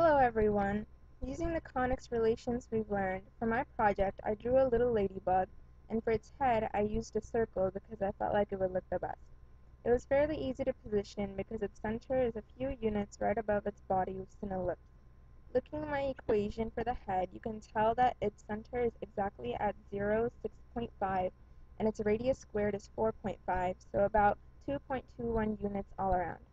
Hello everyone! Using the conics relations we've learned, for my project I drew a little ladybug, and for its head I used a circle because I felt like it would look the best. It was fairly easy to position because its center is a few units right above its body is an ellipse. Looking at my equation for the head you can tell that its center is exactly at 0, 6.5 and its radius squared is 4.5 so about 2.21 units all around.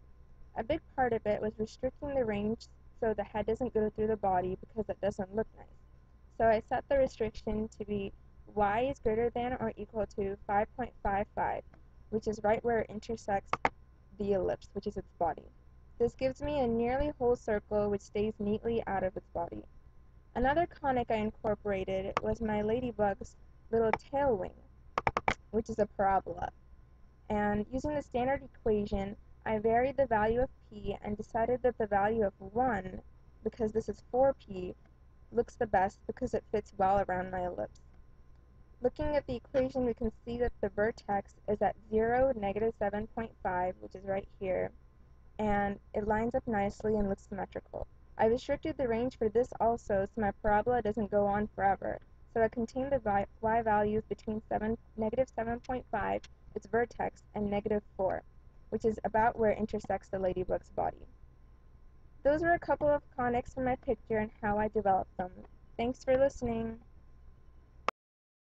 A big part of it was restricting the range so the head doesn't go through the body because it doesn't look nice. So I set the restriction to be y is greater than or equal to 5.55, which is right where it intersects the ellipse, which is its body. This gives me a nearly whole circle which stays neatly out of its body. Another conic I incorporated was my ladybug's little tail wing, which is a parabola. And using the standard equation, I varied the value of p and decided that the value of 1, because this is 4p, looks the best because it fits well around my ellipse. Looking at the equation, we can see that the vertex is at 0, negative 7.5, which is right here, and it lines up nicely and looks symmetrical. I restricted the range for this also so my parabola doesn't go on forever, so I contained the y values between 7, negative 7.5, its vertex, and negative 4 which is about where it intersects the ladybug's body. Those were a couple of conics from my picture and how I developed them. Thanks for listening.